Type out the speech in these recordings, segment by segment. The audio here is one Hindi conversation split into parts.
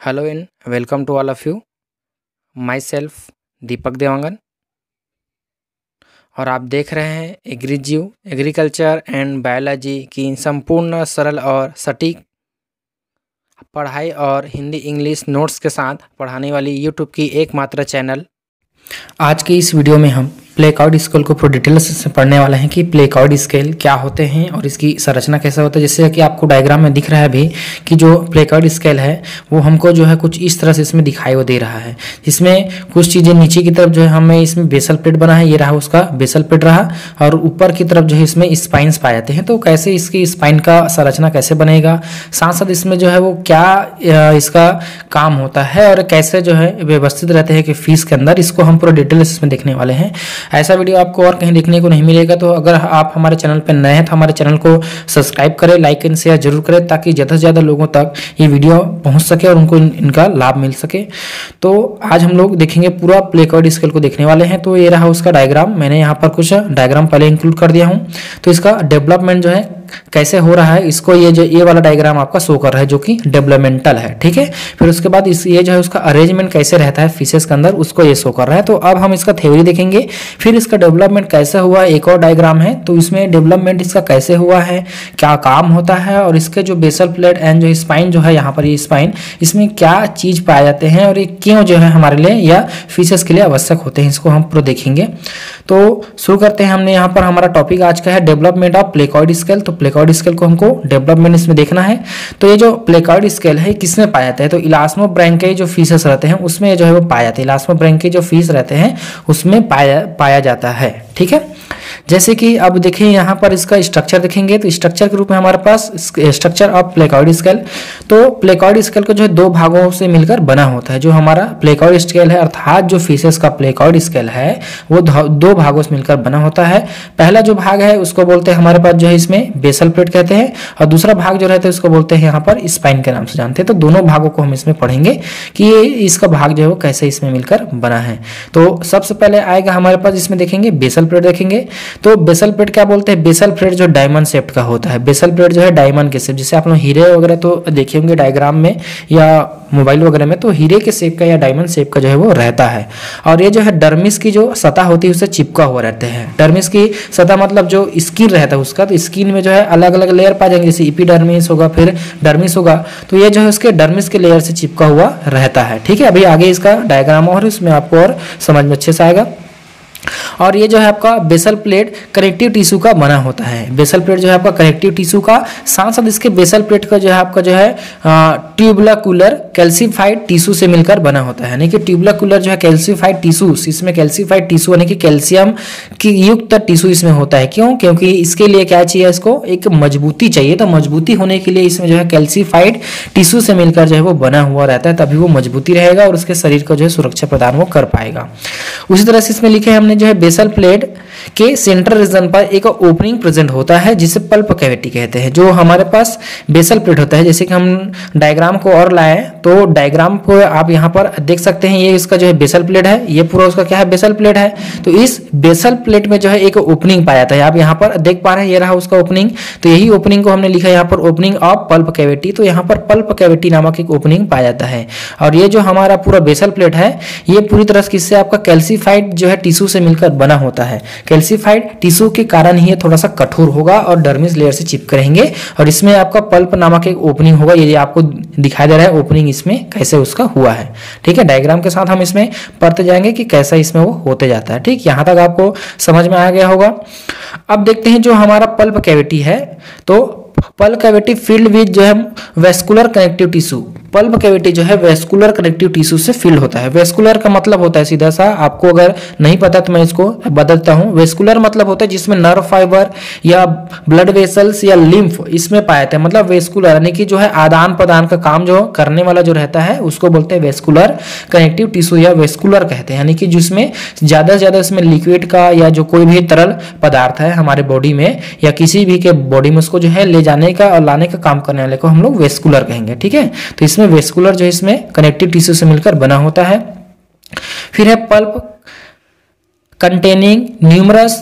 Hello and welcome to all of you. Myself दीपक देवांगन और आप देख रहे हैं एग्रीजीव एग्रीकल्चर एंड बायोलॉजी की संपूर्ण सरल और सटीक पढ़ाई और हिंदी इंग्लिश नोट्स के साथ पढ़ाने वाली यूट्यूब की एकमात्र चैनल आज की इस वीडियो में हम प्ले कार्ड स्केल को पूरा डिटेल से पढ़ने वाले हैं कि प्ले कार्ड स्केल क्या होते हैं और इसकी संरचना कैसे होता है। जैसे कि आपको डायग्राम में दिख रहा है अभी कि जो प्ले कार्ड स्केल है, वो हमको जो है कुछ इस तरह से इसमें दिखाई वो दे रहा है। इसमें कुछ चीज़ें नीचे की तरफ़ जो है हमें इसमें बेसल प्लेट बना है, ये रहा उसका बेसल प्लेट रहा और ऊपर की तरफ़ जो है इसमें स्पाइन्स पाए जाते हैं। तो कैसे इसकी स्पाइन का संरचना कैसे बनेगा? साथ साथ इसमें जो है वो क्या इसका काम होता है और कैसे जो है व्यवस्थित रहते हैं कि फ़ीस के अंदर, इसको हम पूरा डिटेल इसमें देखने वाले हैं। ऐसा वीडियो आपको और कहीं देखने को नहीं मिलेगा तो अगर आप हमारे चैनल पर नए हैं तो हमारे चैनल को सब्सक्राइब करें लाइक एंड शेयर ज़रूर करें ताकि ज़्यादा से ज़्यादा लोगों तक ये वीडियो पहुँच सके और उनको इन, इनका लाभ मिल सके। तो आज हम लोग देखेंगे पूरा प्ले कार्ड स्केल को देखने वाले हैं तो ये रहा उसका डायग्राम मैंने यहाँ पर कुछ डायग्राम पहले इंक्लूड कर दिया हूँ। तो इसका डेवलपमेंट जो है कैसे हो रहा है, इसको ये जो, ये वाला डायग्राम आपका शो कर रहा है जो कि डेवलपमेंटल है, ठीक है? फिर उसके बाद इस, ये जो है उसका अरेंजमेंट कैसे रहता है फिशेस के अंदर, उसको ये शो कर रहा है। तो अब हम इसका थ्योरी देखेंगे। फिर इसका डेवलपमेंट कैसे हुआ, एक और डायग्राम है। तो इसमें डेवलपमेंट इसका कैसे हुआ है, क्या काम होता है, और इसके जो बेसल प्लेट एंड जो स्पाइन जो है, यहाँ पर ये स्पाइन इसमें क्या चीज़ पाए जाते हैं, और ये क्यों जो है हमारे लिए, या फिशेस के लिए आवश्यक होते हैं, इसको हम पूरा देखेंगे। तो शुरू करते हैं हमने, यहाँ पर हमारा टॉपिक आज का है डेवलपमेंट ऑफ़ प्लेकॉइड स्केल तो प्लेकॉइड स्केल को हमको डेवलपमेंट इसमें देखना है। तो ये जो प्लेकॉर्ड स्केल है किसमें पाया जाता है? तो इलास्मो ब्रैंक के जो फीसेस रहते हैं, उसमें जो है वो पाया जाता है। इलास्मो ब्रैंक के जो फ़ीस रहते हैं, उसमें पाया पाया जाता है। ठीक है? जैसे कि अब देखें यहाँ पर इसका स्ट्रक्चर देखेंगे तो स्ट्रक्चर के रूप में हमारे पास स्ट्रक्चर ऑफ़ प्लेकॉइड स्केल तो प्लेकॉइड स्केल को जो है दो भागों से मिलकर बना होता है, जो हमारा प्लेकॉइड स्केल है, अर्थात जो फीसेस का प्लेकॉइड स्केल है, वो दो भागों से मिलकर बना होता है। पहला जो भाग है, उसको बोलते हैं हमारे पास जो है इसमें बेसल प्लेट कहते हैं, और दूसरा भाग जो रहता है, उसको बोलते हैं यहाँ पर स्पाइन के नाम से जानते हैं। तो दोनों भागों को हम इसमें पढ़ेंगे कि ये, इसका भाग जो है वो कैसे इसमें मिलकर बना है। तो सबसे पहले आएगा हमारे पास, इसमें देखेंगे बेसल प्लेट देखेंगे। तो बेसल प्लेट क्या बोलते हैं? बेसल प्लेट जो डायमंड शेप्ट का होता है। बेसल प्लेट जो है डायमंड के शेप जैसे आप लोग हीरे वगैरह तो देखे होंगे डायग्राम में, या मोबाइल वगैरह में तो हीरे के शेप का या डायमंड शेप का जो है वो रहता है। और ये जो है डर्मिस की जो सतह होती है, उससे चिपका हुआ रहते हैं। डर्मिस की सतह मतलब जो स्किन रहता है उसका तो स्किन में जो है अलग अलग लेयर पा जाएँगे। जैसे इपीडर्मिस होगा, फिर डर्मिस होगा तो ये जो है उसके डर्मिस के लेयर से चिपका हुआ रहता है। ठीक है? अभी आगे इसका डायग्राम और इसमें आपको और समझ में अच्छे से आएगा। और ये जो है आपका बेसल प्लेट कनेक्टिव टिश्यू का बना होता है। बेसल प्लेट जो है आपका कनेक्टिव टिश्यू का साथ साथ इसके बेसल प्लेट का जो है आपका जो है ट्यूबलाकुलर कैल्सीफाइड टिश्यू से मिलकर बना होता है। यानी कि ट्यूबलाकुलर जो है कैल्सीफाइड टिश्यू इसमें कैल्सीफाइड टिश्यू यानी कि कैल्शियम की युक्त टिश्यू इसमें होता है। क्यों? क्योंकि इसके लिए क्या चाहिए इसको? एक मजबूती चाहिए। तो मजबूती होने के लिए इसमें जो है कैल्सीफाइड टिश्यू से मिलकर जो है वो बना हुआ रहता है, तभी वो मजबूती रहेगा और उसके शरीर को जो है सुरक्षा प्रदान वो कर पाएगा। उसी तरह से इसमें लिखे हमने जो है बेसल प्लेट के सेंटर रीजन पर एक ओपनिंग प्रेजेंट होता है, जिसे पल्प कैविटी कहते हैं, जो हमारे पास बेसल प्लेट होता है। जैसे कि हम डायग्राम को और लाए तो डायग्राम को आप यहाँ पर देख सकते हैं, ये इसका जो है बेसल प्लेट है, ये पूरा उसका क्या है बेसल प्लेट है। तो इस बेसल प्लेट में जो है एक ओपनिंग पाया जाता है आप यहाँ पर देख पा रहे हैं, ये रहा उसका ओपनिंग तो यही ओपनिंग को हमने लिखा यहाँ पर ओपनिंग ऑफ़ पल्प कैविटी तो यहाँ पर पल्प कैविटी नामक एक ओपनिंग पाया जाता है। और ये जो हमारा पूरा बेसल प्लेट है, ये पूरी तरह किससे आपका कैल्सीफाइड जो है टिश्यू से मिलकर बना होता है। कैल्सीफाइड टिश्यू के कारण ही थोड़ा सा कठोर होगा और डर्मिस लेयर से चिपक रहेंगे। और इसमें आपका पल्प नामक एक ओपनिंग होगा, ये आपको दिखाई दे रहा है ओपनिंग इसमें कैसे उसका हुआ है। ठीक है डायग्राम के साथ हम इसमें पढ़ते जाएँगे कि कैसा इसमें वो होते जाता है। ठीक, यहाँ तक आपको समझ में आ गया होगा। अब देखते हैं जो हमारा पल्प कैविटी है तो पल्प कैविटी फ़ील्ड विद जो है vascular connective tissue pulp cavity जो है वेस्कुलर कनेक्टिव टिश्यू से फिल होता है। वेस्कुलर का मतलब होता है सीधा सा, आपको अगर नहीं पता तो मैं इसको बदलता हूँ। वेस्कुलर मतलब होता है जिसमें नर्व फाइबर या ब्लड वेसल्स या लिम्फ इसमें पाया जाता है। मतलब वेस्कुलर, यानी कि जो है आदान प्रदान का काम जो करने वाला जो रहता है, उसको बोलते हैं वेस्कुलर कनेक्टिव टिश्यू या वेस्कुलर कहते हैं। यानी कि जिसमें ज़्यादा से ज़्यादा इसमें लिक्विड का या जो कोई भी तरल पदार्थ है हमारे बॉडी में या किसी भी के बॉडी में उसको जो है ले जाने का और लाने का काम करने वाले को हम लोग वेस्कुलर कहेंगे, ठीक है? तो इसमें वेस्कुलर जो इसमें कनेक्टिव टिश्यू से मिलकर बना होता है। फिर है pulp containing numerous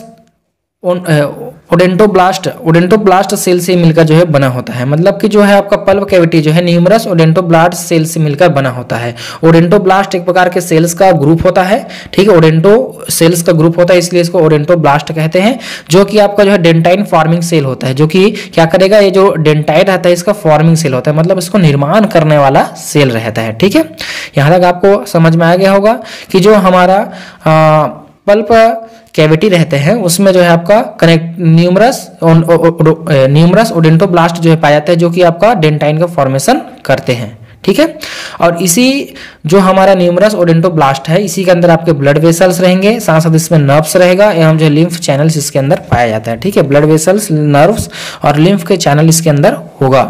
odontoblast odontoblast cell से मिलकर जो है बना होता है। मतलब कि जो है आपका पल्प कैविटी जो है न्यूमरस ओडेंटोब्लास्ट सेल से मिलकर बना होता है। ओडेंटोब्लास्ट एक प्रकार के सेल्स का ग्रुप होता है, ठीक है? ओडेंटो सेल्स का ग्रुप होता है, इसलिए इसको ओडेंटोब्लास्ट कहते हैं, जो कि आपका जो है डेंटाइन फॉर्मिंग सेल होता है, जो कि क्या करेगा, ये जो डेंटाइन रहता है, इसका फॉर्मिंग सेल होता है। मतलब इसको निर्माण करने वाला सेल रहता है, ठीक है? यहाँ तक आपको समझ में आ गया होगा कि जो हमारा पल्प कैविटी रहते हैं, उसमें जो है आपका कनेक्ट न्यूमरस न्यूमरस ओडेंटोब्लास्ट जो है पाया जाता है, जो कि आपका डेंटाइन का फॉर्मेशन करते हैं, ठीक है? और इसी जो हमारा न्यूमरस ओडेंटोब्लास्ट है, इसी के अंदर आपके ब्लड वेसल्स रहेंगे, साथ साथ इसमें नर्व्स रहेगा, एवं जो लिम्फ चैनल्स इसके अंदर पाया जाता है, ठीक है? ब्लड वेसल्स नर्व्स और लिम्फ के चैनल इसके अंदर होगा।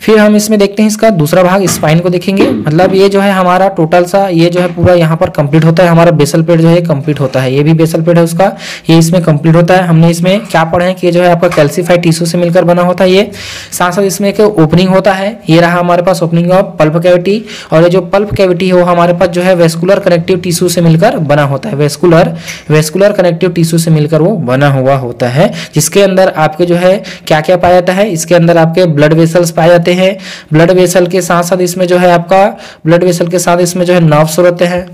फिर हम इसमें देखते हैं इसका दूसरा भाग स्पाइन को देखेंगे। मतलब ये जो है हमारा टोटल सा, ये जो है पूरा यहाँ पर कंप्लीट होता है। हमारा बेसल पेड जो है कंप्लीट होता है। ये भी बेसल पेड है उसका। ये इसमें कंप्लीट होता है। हमने इसमें क्या पढ़ा है कि ये जो है आपका कैल्सीफाइड टिश्यू से मिलकर बना होता है ये। साथ साथ इसमें एक ओपनिंग होता है। ये रहा हमारे पास ओपनिंग ऑफ़ पल्प कैविटी और ये जो पल्प कैविटी है, वो हमारे पास जो है वेस्कुलर कनेक्टिव टिश्यू से मिलकर बना होता है। वेस्कुलर वेस्कुलर कनेक्टिव टिश्यू से मिलकर वो बना हुआ होता है। जिसके अंदर आपके जो है क्या क्या पाया जाता है? इसके अंदर आपके ब्लड वेसल्स पाए जाते हैं। ब्लड वेसल के साथ साथ इसमें जो है आपका ब्लड वेसल के साथ इसमें जो है नर्व्स होते हैं।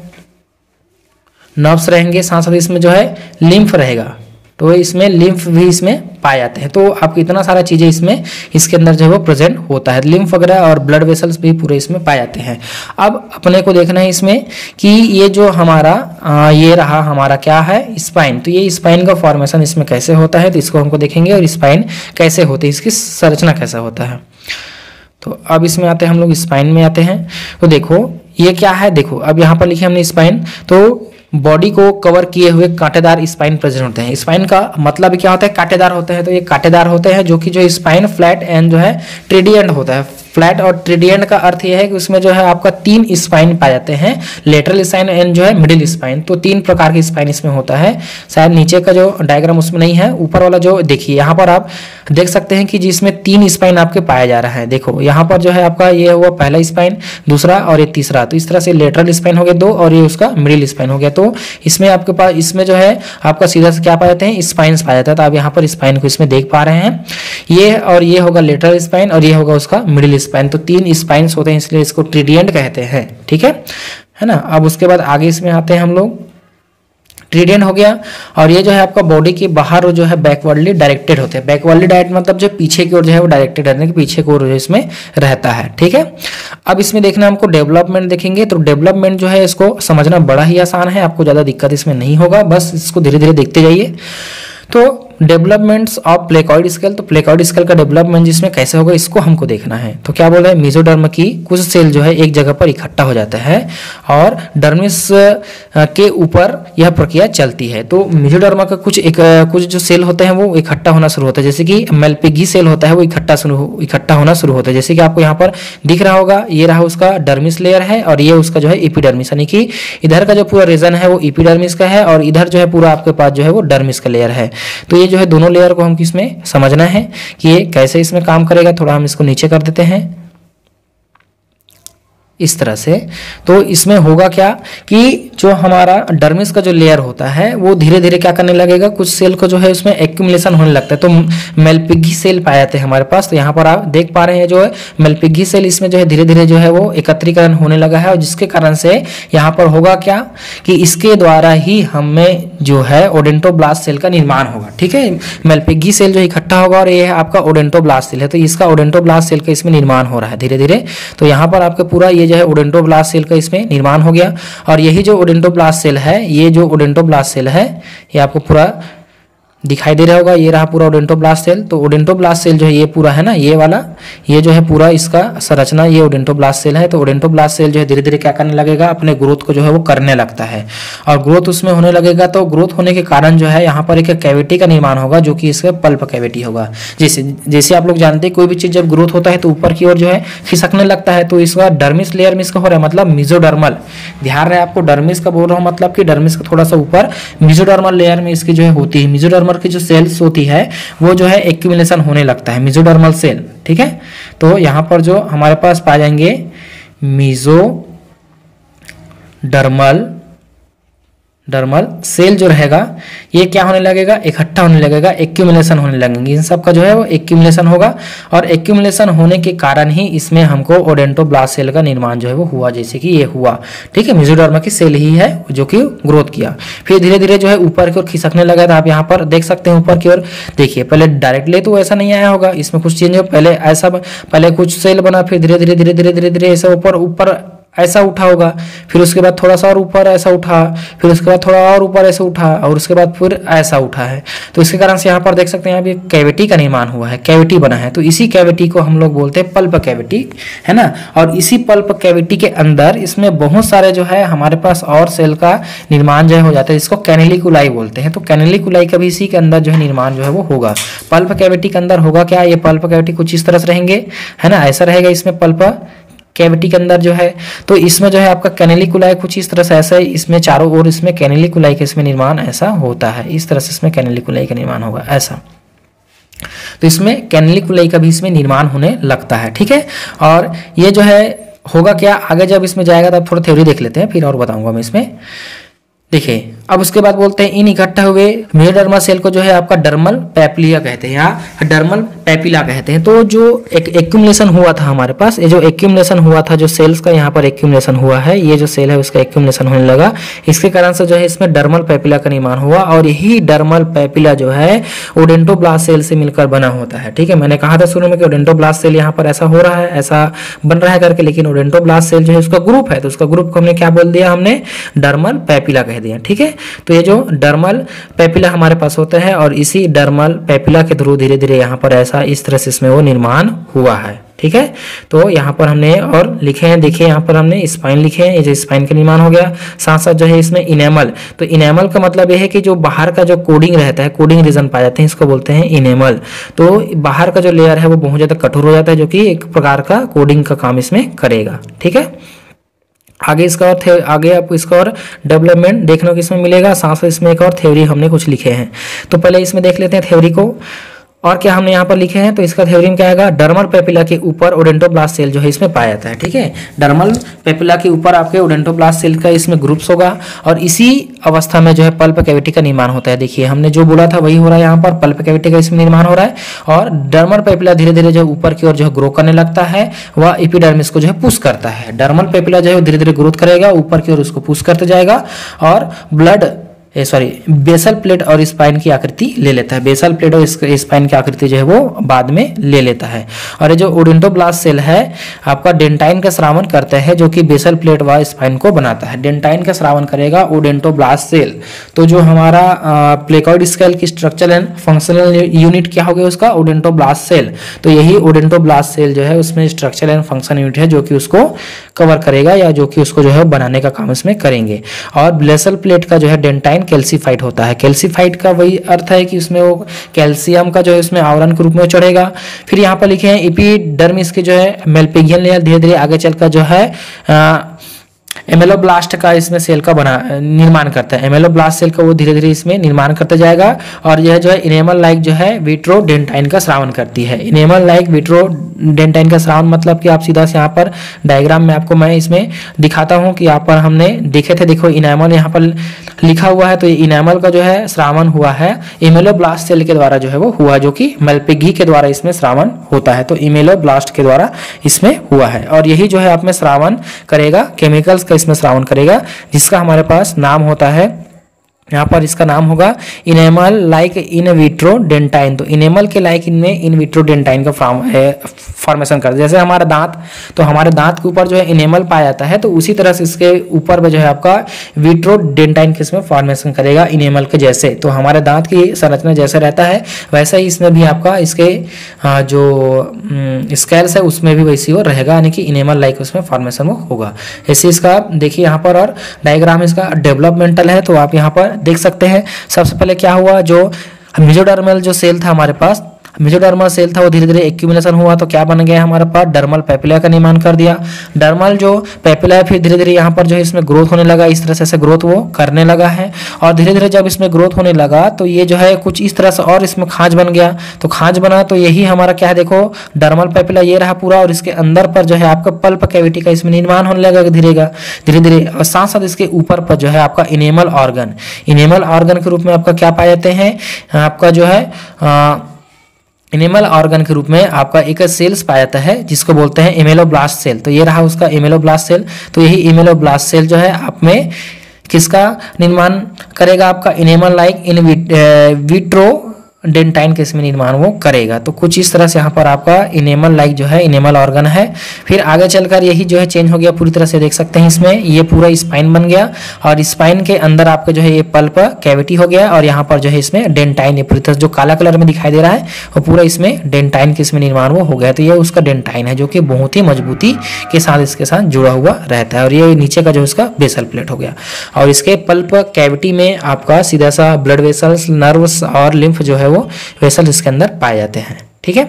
नर्व्स रहेंगे साथ साथ इसमें जो है लिम्फ रहेगा। तो इसमें लिम्फ भी इसमें पाए जाते हैं। तो आपको इतना सारा चीज़ें इसमें इसके अंदर जो है वो प्रेजेंट होता है। लिम्फ वगैरह और ब्लड वेसल्स भी पूरे इसमें पाए जाते हैं। अब अपने को देखना है इसमें कि ये जो हमारा आ, ये रहा हमारा क्या है? स्पाइन तो ये स्पाइन का फॉर्मेशन इसमें कैसे होता है? तो इसको हमको देखेंगे और स्पाइन कैसे होती है? इसकी संरचना कैसा होता है? तो अब इसमें आते हैं, हम लोग स्पाइन में आते हैं। तो देखो, ये क्या है? देखो, अब यहाँ पर लिखे हमने स्पाइन तो बॉडी को कवर किए हुए कांटेदार स्पाइन प्रेजेंट होते हैं। स्पाइन का मतलब क्या होता है? कांटेदार होते हैं। तो ये कांटेदार होते हैं, जो कि जो स्पाइन फ्लैट एंड जो है ट्रेडियंट होता है। फ्लैट और ट्रेडियंट का अर्थ यह है कि उसमें जो है आपका तीन स्पाइन पाए जाते हैं लेटरल स्पाइन एंड जो है मिडिल स्पाइन तो तीन प्रकार के स्पाइन इसमें होता है। शायद नीचे का जो डायग्राम उसमें नहीं है, ऊपर वाला जो देखिए, यहाँ पर आप देख सकते हैं कि जिसमें तीन स्पाइन आपके पाया जा रहा है। देखो, यहाँ पर जो है आपका ये हुआ पहला स्पाइन दूसरा और ये तीसरा। तो इस तरह से लेटरल स्पाइन हो गया दो और ये उसका मिडिल स्पाइन हो गया। तो इसमें आपके पास, इसमें जो है आपका सीधा से क्या पाए जाते हैं? स्पाइन पाया जाता है। तो आप यहाँ पर स्पाइन को इसमें देख पा रहे हैं। ये और ये होगा लेटरल स्पाइन और ये होगा उसका मिडिल स्पाइन तो तीन स्पाइन्स होते हैं, इसलिए इसको ट्रीडियंट कहते हैं, ठीक है? है ना? अब उसके बाद आगे इसमें आते हैं हम लोग। ट्रीडियंट हो गया, और ये जो है आपका बॉडी के बाहर जो है बैकवर्डली डायरेक्टेड होते हैं। बैकवर्डली डायरेक्ट मतलब जो पीछे की ओर जो है वो डायरेक्टेड रहने के पीछे की ओर जो इसमें रहता है, ठीक है? अब इसमें देखना हमको डेवलपमेंट देखेंगे तो डेवलपमेंट जो है इसको समझना बड़ा ही आसान है, आपको ज़्यादा दिक्कत इसमें नहीं होगा, बस इसको धीरे धीरे देखते जाइए। तो डेवलपमेंट्स ऑफ़ प्लेकॉइड स्केल तो प्लेकॉइड स्केल का डेवलपमेंट जिसमें कैसे होगा, इसको हमको देखना है। तो क्या बोल रहे हैं? मिजोडर्म की कुछ सेल जो है एक जगह पर इकट्ठा हो जाता है और डर्मिस के ऊपर यह प्रक्रिया चलती है। तो मिजोडर्मा का कुछ एक कुछ जो सेल होते हैं वो इकट्ठा होना शुरू होता है। जैसे कि मेलपिगी सेल होता है, वो इकट्ठा शुरू इकट्ठा होना शुरू होता है। जैसे कि आपको यहाँ पर दिख रहा होगा, ये रहा उसका डर्मिस लेयर है और ये उसका जो है इपीडर्मिस यानी कि इधर का जो पूरा रीजन है वो इपीडर्मिस का है और इधर जो है पूरा आपके पास जो है वो डर्मिस का लेयर है। तो ये जो है दोनों लेयर को हम किसमें समझना है कि ये कैसे इसमें काम करेगा, थोड़ा हम इसको नीचे कर देते हैं। इस तरह से। तो इसमें होगा क्या कि जो हमारा डर्मिस का जो लेयर होता है, वो धीरे धीरे क्या करने लगेगा? कुछ सेल को जो है उसमें एक्यूमुलेशन होने लगता है। तो मेलपिगी सेल पाए जाते हैं हमारे पास। तो यहाँ पर आप देख पा रहे हैं जो है मेलपिगी सेल इसमें जो है धीरे धीरे जो है वो एकत्रीकरण होने लगा है। और जिसके कारण से यहाँ पर होगा क्या कि इसके द्वारा ही हमें जो है ओडेंटोब्लास्ट सेल का निर्माण होगा। ठीक है? मेलपिगी सेल जो इकट्ठा होगा और ये है आपका ओडेंटोब्लास्ट सेल है। तो इसका ओडेंटोब्लास्ट सेल का इसमें निर्माण हो रहा है धीरे धीरे तो यहाँ पर आपके पूरा ये जो है ओडेंटोब्लास्ट सेल का इसमें निर्माण हो गया। और यही जो ओडेंटोब्लास्ट सेल है, ये जो ओडेंटोब्लास्ट सेल है, ये आपको पूरा दिखाई दे रहा होगा, ये रहा पूरा ओडेंटोब्लास्ट सेल तो ओडेंटोब्लास्ट सेल जो है, ये पूरा है ना, ये वाला, ये जो है पूरा इसका संरचना, ये ओडेंटोब्लास्ट सेल है तो ओडेंटोब्लास्ट सेल जो है धीरे धीरे क्या करने लगेगा, अपने ग्रोथ को जो है, वो करने लगता है। और ग्रोथ उसमें होने लगेगा तो ग्रोथ होने के कारण जो है, यहाँ पर एक कैविटी का निर्माण होगा, जो कि इसका पल्प कैविटी होगा। जैसे जैसे आप लोग जानते हैं, कोई भी चीज़ जब ग्रोथ होता है तो ऊपर की ओर जो है, खिसकने लगता है तो इसका डर्मिस लेयर में इसका हो रहा है मतलब मिजोडर्मल ध्यान रहे, आपको डर्मिस का बोल रहा हूँ मतलब कि डर्मिस का थोड़ा सा ऊपर मिजोडर्मल लेयर में इसकी जो है, होती है। मिजोडर्मल की जो सेल्स होती है, वो जो है एक्यूमुलेशन होने लगता है मिजोडर्मल सेल ठीक है? तो यहाँ पर जो हमारे पास पा जाएँगे मिजो डर्मल डर्मल सेल जो रहेगा, ये क्या होने लगेगा? इकट्ठा होने लगेगा एक्यूमुलेशन होने लगेंगे। इन सब का जो है वो एक्यूमुलेशन होगा और एक्यूमुलेशन होने के कारण ही इसमें हमको ओडेंटोब्लास्ट सेल का निर्माण जो है वो हुआ, जैसे कि ये हुआ। ठीक है मिजोडर्मा की सेल ही है जो कि ग्रोथ किया। फिर धीरे धीरे जो है ऊपर की ओर खिसकने लगा था, आप यहाँ पर देख सकते हैं ऊपर की ओर। देखिए, पहले डायरेक्टली तो ऐसा नहीं आया होगा, इसमें कुछ चेंज हो, पहले ऐसा पहले कुछ सेल बना, फिर धीरे धीरे धीरे धीरे धीरे धीरे ऐसा ऊपर ऊपर ऐसा उठा होगा। फिर उसके बाद थोड़ा सा और ऊपर ऐसा उठा, फिर उसके बाद थोड़ा और ऊपर ऐसे उठा और उसके बाद फिर ऐसा उठा है। तो इसके कारण से यहाँ पर देख सकते हैं अभी कैविटी का निर्माण हुआ है, कैविटी बना है। तो इसी कैविटी को हम लोग बोलते हैं पल्प कैविटी, है ना? और इसी पल्प कैविटी के अंदर इसमें बहुत सारे जो है हमारे पास और सेल का निर्माण जो है हो जाता है, इसको कैनेली कुलाई बोलते हैं। तो कैनेली कुलाई का भी इसी के अंदर जो है निर्माण जो है वो होगा। पल्प कैविटी के अंदर होगा क्या? ये पल्प कैविटी कुछ इस तरह से रहेंगे, है ना? ऐसा रहेगा इसमें पल्प कैविटी के अंदर जो है तो इसमें जो है आपका कैनेली कुलाई कुछ इस तरह से ऐसा है इसमें चारों ओर इसमें कैनेली कुलाई का इसमें निर्माण ऐसा होता है। इस तरह से इसमें कैनेली कुलाई का निर्माण होगा, ऐसा। तो इसमें कैनेली कुलाई का भी इसमें निर्माण होने लगता है, ठीक है? और ये जो है, होगा क्या? आगे जब इसमें जाएगा तब थोड़ा थ्योरी देख लेते हैं, फिर और बताऊँगा मैं इसमें। देखिए अब उसके बाद बोलते हैं, इन इकट्ठा हुए। मेडर्मा सेल को जो है आपका डर्मल पैपिलिया कहते हैं, या डर्मल पैपिला कहते हैं। तो जो एक एक्यूमुलेशन हुआ था हमारे पास, ये जो एक्यूमुलेशन हुआ था, जो सेल्स का यहाँ पर एक्यूमुलेशन हुआ है, ये जो सेल है उसका एक्यूमुलेशन होने लगा। इसके कारण से जो है इसमें डर्मल पैपिला का निर्माण हुआ, और यही डर्मल पैपिला जो है, ओडेंटोब्लास्ट सेल से मिलकर बना होता है। ठीक है, मैंने कहा था शुरू में कि ओडेंटोब्लास्ट सेल यहाँ पर ऐसा हो रहा है, ऐसा बन रहा है करके, लेकिन ओडेंटोब्लास्ट सेल जो है उसका ग्रुप है तो उसका ग्रुप को हमने क्या बोल दिया? हमने डर्मल पैपिला कह दिया। ठीक है तो ये जो डर्मल पेपिला हमारे पास होता है और इसी डर्मल पेपिला के थ्रू धीरे धीरे यहाँ पर ऐसा इस तरह से इसमें वो निर्माण हुआ है, ठीक है? तो यहाँ पर हमने और लिखे हैं, देखिए यहाँ पर हमने स्पाइन लिखे हैं, ये जो स्पाइन का निर्माण हो गया साथ साथ जो है इसमें इनेमल तो इनेमल का मतलब ये है कि जो बाहर का जो कोडिंग रहता है कोडिंग रीजन पाए जाते हैं, इसको बोलते हैं इनेमल तो बाहर का जो लेयर है वो बहुत ज़्यादा कठोर हो जाता है, जो कि एक प्रकार का कोडिंग का काम इसमें करेगा, ठीक है? आगे इसका और आगे आपको इसका और डेवलपमेंट देखने को इसमें मिलेगा, साथ साथ इसमें एक और थ्योरी हमने कुछ लिखे हैं। तो पहले इसमें देख लेते हैं थ्योरी को। और क्या हमने यहाँ पर लिखे हैं? तो इसका थ्योरी में क्या आएगा? डर्मल पेपिला के ऊपर ओडेंटोब्लास्ट सेल जो है इसमें पाया जाता है, ठीक है? डर्मल पेपिला के ऊपर आपके ओडेंटोब्लास्ट सेल का इसमें ग्रुप्स होगा और इसी अवस्था में जो है पल्प कैविटी का निर्माण होता है। देखिए, हमने जो बोला था वही हो रहा है यहाँ पर पल्प कैविटी का इसमें निर्माण हो रहा है और डर्मल पेपिला धीरे धीरे जो ऊपर की ओर जो है ग्रो करने लगता है वह इपिडर्मिस को जो है पुश करता है। डर्मल पेपिला जो है धीरे धीरे ग्रोथ करेगा, ऊपर की ओर उसको पुश करते जाएगा और ब्लड सॉरी बेसल प्लेट और स्पाइन की आकृति ले लेता है। बेसल प्लेट और स्पाइन की आकृति जो है वो बाद में ले लेता है। और ये जो ओडेंटोब्लास्ट सेल है, आपका डेंटाइन का श्रावण करता है, जो कि बेसल प्लेट व स्पाइन को बनाता है। डेंटाइन का श्रावण करेगा ओडेंटोब्लास्ट सेल। तो जो हमारा प्लेकॉइड स्केल की स्ट्रक्चर एंड फंक्शनल यूनिट क्या हो गया उसका? Odontoblast cell. तो यही ओडेंटोब्लास्ट सेल जो है, उसमें स्ट्रक्चर एंड फ़ंक्शन यूनिट है, जो कि उसको कवर करेगा या जो कि उसको जो है बनाने का काम इसमें करेंगे। और ब्लेसल प्लेट का जो है डेंटाइन कैल्सीफाइड होता है। कैल्सीफाइड का वही अर्थ है कि उसमें वो कैल्शियम का जो है उसमें आवरण के रूप में चढ़ेगा। फिर यहाँ पर लिखे हैं इपीडर्मिस के जो है मेलपेगियन लेयर धीरे धीरे आगे चलकर जो है आ, एमेलोब्लास्ट का इसमें सेल का बना निर्माण करता है। एमेलोब्लास्ट सेल का वो धीरे धीरे इसमें निर्माण करता जाएगा और यह जो है इनेमल लाइक जो है विट्रो डेंटाइन का श्रावण करती है। इनेमल लाइक विट्रो डेंटाइन का श्रावण मतलब कि आप सीधा से यहाँ पर डायग्राम में आपको मैं इसमें दिखाता हूँ कि यहाँ पर हमने देखे थे, देखो इनेमल यहाँ पर लिखा हुआ है तो ये इनेमल का जो है श्रावण हुआ है इमेलोब्लास्ट सेल के द्वारा जो है वो हुआ, जो कि मल्पिघी के द्वारा इसमें श्रावण होता है तो इमेलो ब्लास्ट के द्वारा इसमें हुआ है। और यही जो है आप में श्रावण करेगा केमिकल्स का इसमें श्रावण करेगा, जिसका हमारे पास नाम होता है यहाँ पर इसका नाम होगा enamel like in vitro dentine. तो इनेमल के लाइक इनमें इन विट्रो डेंटाइन का फॉर्म फॉर्मेशन कर। जैसे हमारा दांत तो हमारे दांत के ऊपर जो है इनेमल पाया जाता है तो उसी तरह से इसके ऊपर में जो है आपका विट्रो डेंटाइन इसमें फॉर्मेशन करेगा इनेमल के जैसे। तो हमारे दांत की संरचना जैसे रहता है, वैसा ही इसमें भी आपका इसके जो स्केल्स है, उसमें भी वैसी वो रहेगा, यानी कि इनेमल लाइक उसमें फॉर्मेशन वो होगा। ऐसे इसका देखिए यहाँ पर और डायग्राम इसका डेवलपमेंटल है तो आप यहाँ पर देख सकते हैं। सबसे पहले क्या हुआ जो मिजोडर्मल जो सेल था हमारे पास मेजोडर्मल सेल था वो धीरे धीरे एक्यूमुलेशन हुआ तो क्या बन गया हमारे पास डर्मल पेपिला का निर्माण कर दिया। डर्मल जो पेपिला है फिर धीरे धीरे यहाँ पर जो है इसमें ग्रोथ होने लगा इस तरह से ऐसे ग्रोथ वो करने लगा है। और धीरे धीरे जब इसमें ग्रोथ होने लगा तो ये जो है कुछ इस तरह से और इसमें खाज बन गया। तो खाज बना तो यही हमारा क्या है देखो डर्मल पेपिला ये रहा पूरा और इसके अंदर पर जो है आपका पल्प कैविटी का इसमें निर्माण होने लगा धीरे धीरे धीरे और साथ साथ इसके ऊपर पर जो है आपका इनेमल ऑर्गन इनेमल ऑर्गन के रूप में आपका क्या पाए जाते हैं? आपका जो है आ, इनेमल ऑर्गन के रूप में आपका एक सेल्स पाया जाता है, जिसको बोलते हैं इमेलोब्लास्ट सेल तो ये रहा उसका इमेलोब्लास्ट सेल तो यही इमेलोब्लास्ट सेल जो है, आप में किसका निर्माण करेगा आपका enamel like in vitro dentine के इसमें निर्माण वो करेगा। तो कुछ इस तरह से यहाँ पर आपका इनेमल लाइक जो है इनेमल ऑर्गन है। फिर आगे चलकर यही जो है चेंज हो गया, पूरी तरह से देख सकते हैं इसमें। ये पूरा स्पाइन बन गया और स्पाइन के अंदर आपका जो है ये पल्प कैविटी हो गया और यहाँ पर जो है इसमें डेंटाइन पूरी तरह जो काला कलर में दिखाई दे रहा है, वो पूरा इसमें डेंटाइन के इसमें निर्माण वो हो गया। तो ये उसका डेंटाइन है, जो कि बहुत ही मजबूती के साथ इसके साथ जुड़ा हुआ रहता है और ये नीचे का जो इसका बेसल प्लेट हो गया। और इसके पल्प कैविटी में आपका सीधा सा ब्लड वेसल्स नर्व्स और लिम्फ जो है वो वेसल इसके अंदर पाए जाते हैं, ठीक है?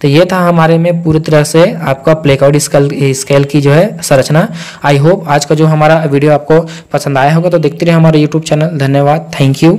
तो ये था हमारे में पूरी तरह से आपका प्लेकआउट स्केल स्केल की जो है संरचना। आई होप आज का जो हमारा वीडियो आपको पसंद आया होगा तो देखते रहे हमारे यूट्यूब चैनल धन्यवाद। Thank you